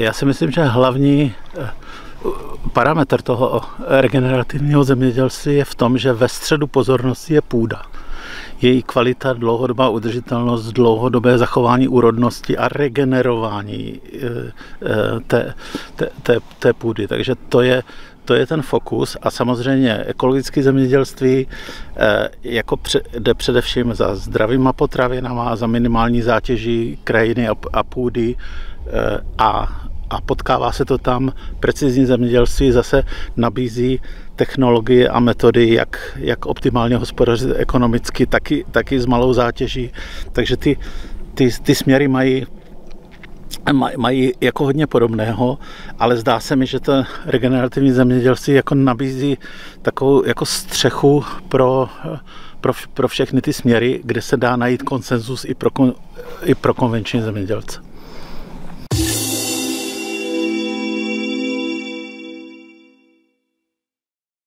Já si myslím, že hlavní eh, parametr toho regenerativního zemědělství je v tom, že ve středu pozornosti je půda. Její kvalita, dlouhodobá udržitelnost, dlouhodobé zachování úrodnosti a regenerování eh, eh, té, té, té, té půdy. Takže to je, to je ten fokus a samozřejmě ekologické zemědělství jako jde především za zdravýma potravinama, za minimální zátěží krajiny a půdy a a potkává se to tam. Precizní zemědělství zase nabízí technologie a metody, jak, jak optimálně hospodařit ekonomicky, taky, taky s malou zátěží. Takže ty, ty, ty směry mají mají jako hodně podobného, ale zdá se mi, že to regenerativní zemědělství jako nabízí takovou jako střechu pro, pro, pro všechny ty směry, kde se dá najít konsenzus i pro, i pro konvenční zemědělce.